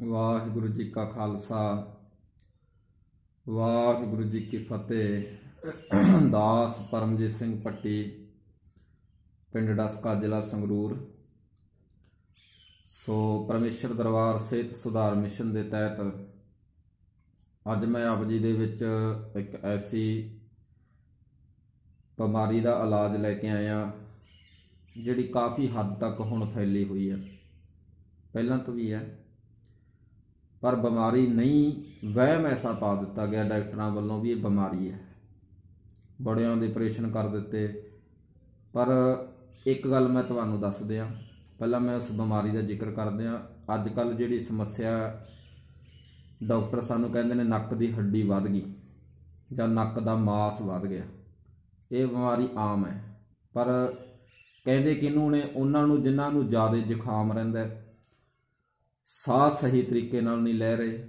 ਵਾਹਿਗੁਰੂ ਜੀ ਕਾ ਖਾਲਸਾ। ਵਾਹਿਗੁਰੂ ਜੀ ਕੀ ਫਤਿਹ। ਦਾਸ ਪਰਮਜੀਤ ਸਿੰਘ ਪੱਟੀ, ਪਿੰਡ ਡਸਕਾ, ਜ਼ਿਲ੍ਹਾ ਸੰਗਰੂਰ। ਸੋ ਪਰਮੇਸ਼ਰ ਦਰਬਾਰ ਸਿਹਤ ਸੁਧਾਰ ਮਿਸ਼ਨ ਦੇ ਤਹਿਤ ਅੱਜ ਮੈਂ ਆਪ ਜੀ ਦੇ ਵਿੱਚ ਇੱਕ ਐਸੀ ਬਿਮਾਰੀ ਦਾ ਇਲਾਜ ਲੈ ਕੇ ਆਇਆ, ਜਿਹੜੀ ਕਾਫੀ ਹੱਦ ਤੱਕ ਹੁਣ ਫੈਲੀ ਹੋਈ ਹੈ। ਪਹਿਲਾਂ ਤੋਂ ਵੀ ਹੈ। ਪਰ ਬਿਮਾਰੀ ਨਹੀਂ, ਵਹਿਮ ਐਸਾ ਪਾ ਦਿੱਤਾ ਗਿਆ ਡਾਕਟਰਾਂ ਵੱਲੋਂ ਵੀ ਇਹ ਬਿਮਾਰੀ ਹੈ। ਬੜਿਆਂ ਦੇ ਆਪਰੇਸ਼ਨ ਕਰ ਦਿੱਤੇ। ਪਰ ਇੱਕ ਗੱਲ ਮੈਂ ਤੁਹਾਨੂੰ ਦੱਸ ਦਿਆਂ। ਪਹਿਲਾਂ ਮੈਂ ਉਸ ਬਿਮਾਰੀ ਦਾ ਜ਼ਿਕਰ ਕਰਦਿਆਂ ਅੱਜ ਕੱਲ ਜਿਹੜੀ ਸਮੱਸਿਆ ਡਾਕਟਰ ਸਾਨੂੰ ਕਹਿੰਦੇ ਨੇ ਨੱਕ ਦੀ ਹੱਡੀ ਵੱਧ ਗਈ ਜਾਂ ਨੱਕ ਦਾ ਮਾਸ ਵੱਧ ਗਿਆ। ਇਹ ਬਿਮਾਰੀ ਆਮ ਹੈ। ਪਰ ਕਹਿੰਦੇ ਕਿਹਨੂੰ ਨੇ? ਉਹਨਾਂ ਨੂੰ, ਜਿਨ੍ਹਾਂ ਨੂੰ ਜ਼ਿਆਦਾ ਜ਼ੁਕਾਮ ਰਹਿੰਦਾ ਸਾਹ ਸਹੀ ਤਰੀਕੇ ਨਾਲ ਨਹੀਂ ਲੈ ਰਹੇ,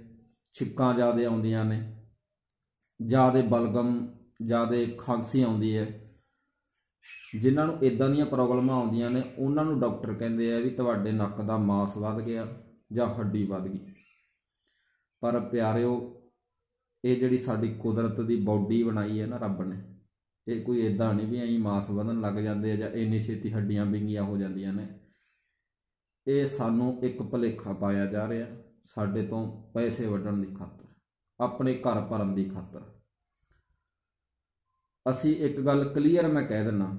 ਛਿੱਕਾਂ ਜ਼ਿਆਦਾ ਆਉਂਦੀਆਂ ਨੇ, ਜ਼ਿਆਦੇ ਬਲਗਮ, ਜ਼ਿਆਦਾ ਖਾਂਸੀ ਆਉਂਦੀ ਹੈ। ਜਿਨ੍ਹਾਂ ਨੂੰ ਇਦਾਂ ਦੀਆਂ ਪ੍ਰੋਬਲਮਾਂ ਆਉਂਦੀਆਂ ਨੇ, ਉਹਨਾਂ ਨੂੰ ਡਾਕਟਰ ਕਹਿੰਦੇ ਆ ਵੀ ਤੁਹਾਡੇ ਨੱਕ ਦਾ ਮਾਸ ਵੱਧ ਗਿਆ ਜਾਂ ਹੱਡੀ ਵੱਧ ਗਈ। ਪਰ ਪਿਆਰਿਓ, ਇਹ ਜਿਹੜੀ ਸਾਡੀ ਕੁਦਰਤ ਦੀ ਬਾਡੀ ਬਣਾਈ ਹੈ ਨਾ ਰੱਬ ਨੇ, ਇਹ ਕੋਈ ਇਦਾਂ ਨਹੀਂ ਵੀ ਐਂ ਮਾਸ ਵਧਣ ਲੱਗ ਜਾਂਦੇ ਆ ਜਾਂ ਇੰਨੀ ਛੇਤੀ ਹੱਡੀਆਂ ਵਿੰਗੀਆਂ ਹੋ ਜਾਂਦੀਆਂ ਨੇ। ਇਹ ਸਾਨੂੰ ਇੱਕ ਭਲੇਖਾ ਪਾਇਆ ਜਾ ਰਿਹਾ ਸਾਡੇ ਤੋਂ ਪੈਸੇ ਵੱਢਣ ਦੀ ਖਾਤਰ, ਆਪਣੇ ਘਰ ਭਰਨ ਦੀ ਖਾਤਰ। ਅਸੀਂ ਇੱਕ ਗੱਲ ਕਲੀਅਰ ਮੈਂ ਕਹਿ ਦਿੰਨਾ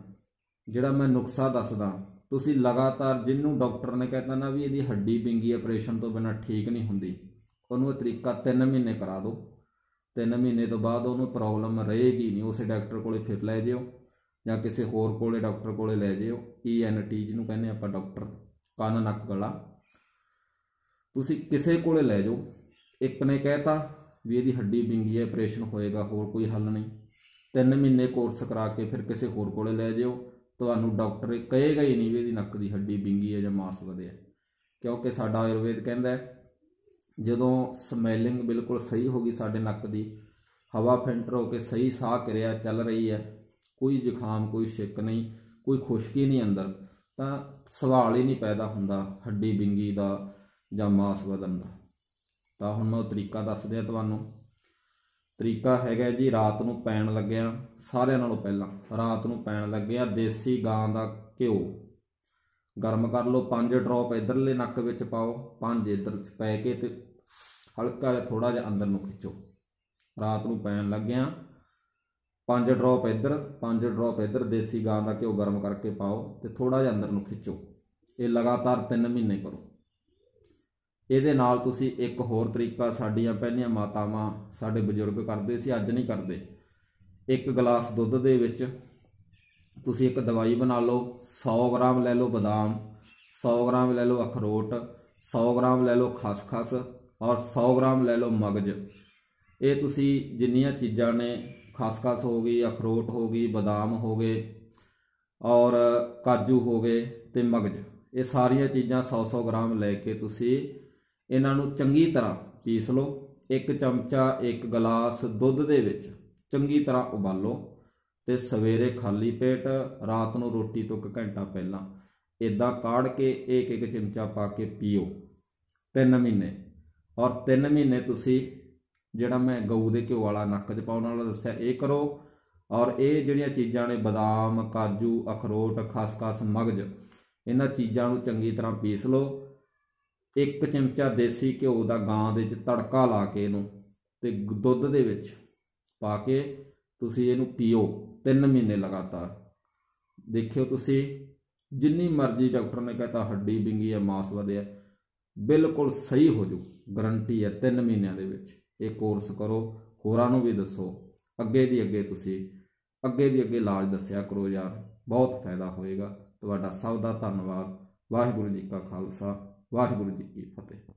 ਜਿਹੜਾ ਮੈਂ ਨੁਕਸਾ ਦੱਸਦਾ, ਤੁਸੀਂ ਲਗਾਤਾਰ ਜਿੰਨੂੰ ਡਾਕਟਰ ਨੇ ਕਹਿਤਾ ਨਾ ਵੀ ਇਹਦੀ ਹੱਡੀ ਬਿੰਗੀ ਆਪਰੇਸ਼ਨ ਤੋਂ ਬਿਨਾ ਠੀਕ ਨਹੀਂ ਹੁੰਦੀ, ਉਹਨੂੰ ਇਹ ਤਰੀਕਾ 3 ਮਹੀਨੇ ਕਰਾ ਦਿਓ। 3 ਮਹੀਨੇ ਤੋਂ ਬਾਅਦ ਉਹਨੂੰ ਪ੍ਰੋਬਲਮ ਰਹੇਗੀ ਨਹੀਂ, ਉਸੇ ਡਾਕਟਰ ਕੋਲੇ ਫਿਰ ਲੈ ਜਿਓ, ਜਾਂ ਕਿਸੇ ਹੋਰ ਕੋਲੇ ਡਾਕਟਰ ਕੋਲੇ ਲੈ ਜਿਓ ਈਐਨਟੀ ਜਿਹਨੂੰ ਕਹਿੰਦੇ ਆਪਾਂ ਡਾਕਟਰ। ਕੰਨ ਨੱਕ ਗਲਾ। ਤੁਸੀਂ ਕਿਸੇ ਕੋਲੇ ਲੈ ਜਾਓ। ਇੱਕ ਨੇ ਕਹਿਤਾ ਵੀ ਇਹਦੀ ਹੱਡੀ ਵਿੰਗੀ ਹੈ ਆਪਰੇਸ਼ਨ ਹੋਏਗਾ, ਹੋਰ ਕੋਈ ਹੱਲ ਨਹੀਂ। ਤਿੰਨ ਮਹੀਨੇ ਕੋਰਸ ਕਰਾ ਕੇ ਫਿਰ ਕਿਸੇ ਹੋਰ ਕੋਲੇ ਲੈ ਜਿਓ। ਤੁਹਾਨੂੰ ਡਾਕਟਰ ਕਹੇਗਾ ਹੀ ਨਹੀਂ ਵੀ ਇਹਦੀ ਨੱਕ ਦੀ ਹੱਡੀ ਵਿੰਗੀ ਹੈ ਜਾਂ ਮਾਸ ਵਧਿਆ। ਕਿਉਂਕਿ ਸਾਡਾ ਆਯੁਰਵੇਦ ਕਹਿੰਦਾ ਹੈ, ਜਦੋਂ ਸਮੈਲਿੰਗ ਬਿਲਕੁਲ ਸਹੀ ਹੋ ਗਈ ਸਾਡੇ ਨੱਕ ਦੀ, ਹਵਾ ਫਿਲਟਰ ਹੋ ਕੇ ਸਹੀ ਸਾਹ ਕਿਰਿਆ ਚੱਲ ਰਹੀ ਹੈ, ਕੋਈ ਜ਼ੁਕਾਮ, ਕੋਈ ਛਿੱਕ ਨਹੀਂ, ਕੋਈ ਖੁਸ਼ਕੀ ਨਹੀਂ ਅੰਦਰ। ਤਾਂ ਸਵਾਲ ਹੀ ਨਹੀਂ ਪੈਦਾ ਹੁੰਦਾ ਹੱਡੀ ਬਿੰਗੀ ਦਾ ਜਾਂ ਮਾਸ ਵਧਣ ਦਾ। ਤਾਂ ਹੁਣ ਮੈਂ ਉਹ ਤਰੀਕਾ ਦੱਸ ਦਿਆਂ ਤੁਹਾਨੂੰ। ਤਰੀਕਾ ਹੈਗਾ ਜੀ, ਰਾਤ ਨੂੰ ਪੈਣ ਲੱਗਿਆ, ਸਾਰਿਆਂ ਨਾਲੋਂ ਪਹਿਲਾਂ। ਰਾਤ ਨੂੰ ਪੈਣ ਲੱਗਿਆ ਦੇਸੀ ਗਾਂ ਦਾ ਘਿਓ। ਗਰਮ ਕਰ ਲਓ 5 ਡ੍ਰੌਪ ਇਧਰਲੇ ਨੱਕ ਵਿੱਚ ਪਾਓ 5 ਇਧਰ ਚ ਪੈ ਕੇ ਤੇ ਹਲਕਾ ਜਿਹਾ ਥੋੜਾ ਜਿਹਾ ਅੰਦਰ ਨੂੰ ਖਿੱਚੋ। ਰਾਤ ਨੂੰ ਪੈਣ ਲੱਗਿਆ 5 ਡ੍ਰੌਪ ਇੱਧਰ 5 ਡ੍ਰੌਪ ਇੱਧਰ ਦੇਸੀ ਗਾਂ ਦਾ ਘਿਓ ਗਰਮ ਕਰਕੇ ਪਾਓ ਤੇ ਥੋੜਾ ਜਿਹਾ ਅੰਦਰ ਨੂੰ ਖਿੱਚੋ। ਇਹ ਲਗਾਤਾਰ 3 ਮਹੀਨੇ ਕਰੋ। ਇਹਦੇ ਨਾਲ ਤੁਸੀਂ ਇੱਕ ਹੋਰ ਤਰੀਕਾ ਸਾਡੀਆਂ ਪਹਿਲੀਆਂ ਮਾਤਾਵਾਂ ਸਾਡੇ ਬਜ਼ੁਰਗ ਕਰਦੇ ਸੀ, ਅੱਜ ਨਹੀਂ ਕਰਦੇ। ਇੱਕ ਗਲਾਸ ਦੁੱਧ ਦੇ ਵਿੱਚ ਤੁਸੀਂ ਇੱਕ ਦਵਾਈ ਬਣਾ ਲਓ 100 ਗ੍ਰਾਮ ਲੈ ਲਓ ਬਦਾਮ 100 ਗ੍ਰਾਮ ਲੈ ਲਓ ਅਖਰੋਟ 100 ਗ੍ਰਾਮ ਲੈ ਲਓ ਖਸਖਸ ਔਰ 100 ਗ੍ਰਾਮ ਲੈ ਲਓ ਮਗਜ। ਇਹ ਤੁਸੀਂ ਜਿੰਨੀਆਂ ਚੀਜ਼ਾਂ ਨੇ ਖਸਖਸ ਹੋ ਗਈ, ਅਖਰੋਟ ਹੋ ਗਈ, ਬਦਾਮ ਹੋ ਗਏ ਔਰ ਕਾਜੂ ਹੋ ਗਏ ਤੇ ਮਗਜ। ਇਹ ਸਾਰੀਆਂ ਚੀਜ਼ਾਂ 100-100 ਗ੍ਰਾਮ ਲੈ ਕੇ ਤੁਸੀਂ ਇਹਨਾਂ ਨੂੰ ਚੰਗੀ ਤਰ੍ਹਾਂ ਪੀਸ ਲਓ। ਇੱਕ ਚਮਚਾ, ਇੱਕ ਗਲਾਸ ਦੁੱਧ ਦੇ ਵਿੱਚ ਚੰਗੀ ਤਰ੍ਹਾਂ ਉਬਾਲੋ ਤੇ ਸਵੇਰੇ ਖਾਲੀ ਪੇਟ, ਰਾਤ ਨੂੰ ਰੋਟੀ ਤੋਂ ਇੱਕ ਘੰਟਾ ਪਹਿਲਾਂ ਇਦਾਂ ਕਾੜ ਕੇ ਇੱਕ ਇੱਕ ਚਮਚਾ ਪਾ ਕੇ ਪੀਓ। 3 ਮਹੀਨੇ। ਔਰ 3 ਮਹੀਨੇ ਤੁਸੀਂ ਜਿਹੜਾ ਮੈਂ ਗਊ ਦੇ ਘਿਓ ਵਾਲਾ ਨੱਕ 'ਚ ਪਾਉਣ ਵਾਲਾ ਦੱਸਿਆ, ਇਹ ਕਰੋ। ਔਰ ਇਹ ਜਿਹੜੀਆਂ ਚੀਜ਼ਾਂ ਨੇ, ਬਦਾਮ, ਕਾਜੂ, ਅਖਰੋਟ, ਖਸਖਸ, ਮਗਜ, ਇਹਨਾਂ ਚੀਜ਼ਾਂ ਨੂੰ ਚੰਗੀ ਤਰ੍ਹਾਂ ਪੀਸ ਲਓ। ਇੱਕ ਚਮਚਾ ਦੇਸੀ ਘਿਓ ਦਾ ਗਾਂ ਦੇ ਵਿੱਚ ਤੜਕਾ ਲਾ ਕੇ ਇਹਨੂੰ ਤੇ ਦੁੱਧ ਦੇ ਵਿੱਚ ਪਾ ਕੇ ਤੁਸੀਂ ਇਹਨੂੰ ਪੀਓ 3 ਮਹੀਨੇ ਲਗਾਤਾਰ। ਦੇਖਿਓ ਤੁਸੀਂ, ਜਿੰਨੀ ਮਰਜ਼ੀ ਡਾਕਟਰ ਨੇ ਕਹਤਾ ਹੱਡੀ ਬਿੰਗੀ ਹੈ ਮਾਸ ਵਧਿਆ ਬਿਲਕੁਲ ਸਹੀ ਹੋ ਜੂ, ਗਰੰਟੀ ਹੈ 3 ਮਹੀਨਿਆਂ ਦੇ ਵਿੱਚ। ਇਹ ਕੋਰਸ ਕਰੋ। ਹੋਰਾਂ ਨੂੰ ਵੀ ਦੱਸੋ। ਅੱਗੇ ਦੀ ਅੱਗੇ ਤੁਸੀਂ, ਅੱਗੇ ਦੀ ਅੱਗੇ ਇਲਾਜ ਦੱਸਿਆ ਕਰੋ ਯਾਰ। ਬਹੁਤ ਫਾਇਦਾ ਹੋਏਗਾ। ਤੁਹਾਡਾ ਸਭ ਦਾ ਧੰਨਵਾਦ। ਵਾਹਿਗੁਰੂ ਜੀ ਕਾ ਖਾਲਸਾ। ਵਾਹਿਗੁਰੂ ਜੀ ਕੀ ਫਤਿਹ।